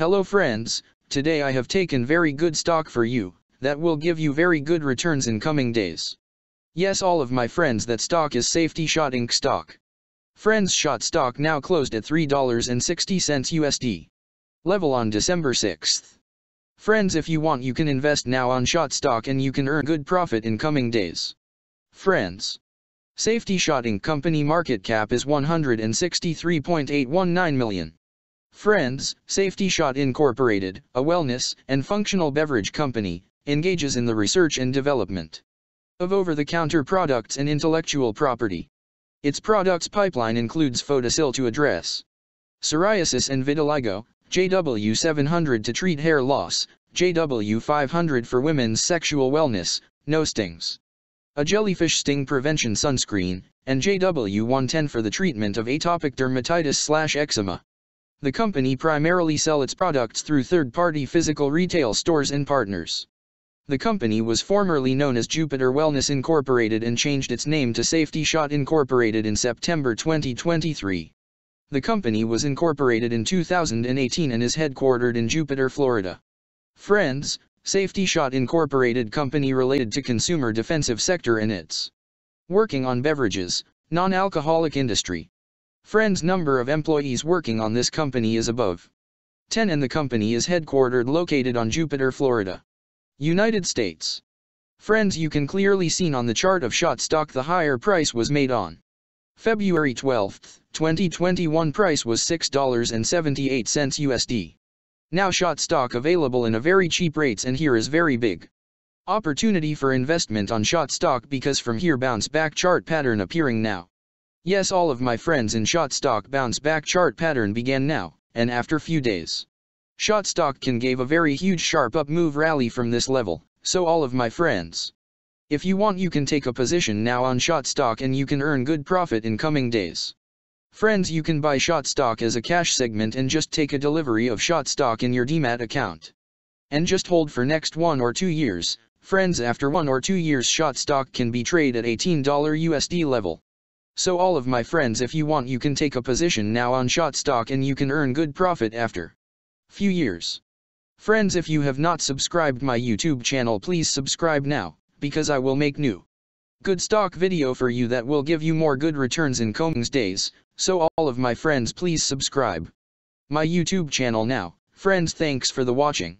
Hello friends, today I have taken very good stock for you, that will give you very good returns in coming days. Yes all of my friends that stock is Safety Shot Inc. stock. Friends Shot stock now closed at $3.60 USD. Level on December 6th. Friends if you want you can invest now on Shot stock and you can earn good profit in coming days. Friends. Safety Shot Inc. company market cap is 163.819 million. Friends, Safety Shot Incorporated, a wellness and functional beverage company, engages in the research and development of over-the-counter products and intellectual property. Its products pipeline includes Photocil to address psoriasis and vitiligo, JW700 to treat hair loss, JW500 for women's sexual wellness, NoStingz. A jellyfish sting prevention sunscreen, and JW110 for the treatment of atopic dermatitis slash eczema. The company primarily sell its products through third-party physical retail stores and partners. The company was formerly known as Jupiter Wellness Incorporated and changed its name to Safety Shot Incorporated in September 2023. The company was incorporated in 2018 and is headquartered in Jupiter, Florida. Friends, Safety Shot Incorporated company related to consumer defensive sector and its working on beverages, non-alcoholic industry. Friends number of employees working on this company is above 10 and the company is headquartered located on Jupiter, Florida. United States. Friends you can clearly seen on the chart of shot stock the higher price was made on February 12, 2021 price was $6.78 USD. Now shot stock available in a very cheap rates and here is very big opportunity for investment on shot stock because from here bounce back chart pattern appearing now. Yes all of my friends in shot stock bounce back chart pattern began now, and after few days. Shot stock can gave a very huge sharp up move rally from this level, so all of my friends. If you want you can take a position now on shot stock and you can earn good profit in coming days. Friends you can buy shot stock as a cash segment and just take a delivery of shot stock in your demat account. And just hold for next one or two years, friends after one or two years shot stock can be traded at $18 USD level. So all of my friends if you want you can take a position now on shot stock and you can earn good profit after few years. Friends if you have not subscribed my YouTube channel please subscribe now, because I will make new good stock video for you that will give you more good returns in coming days, so all of my friends please subscribe my YouTube channel now. Friends thanks for the watching.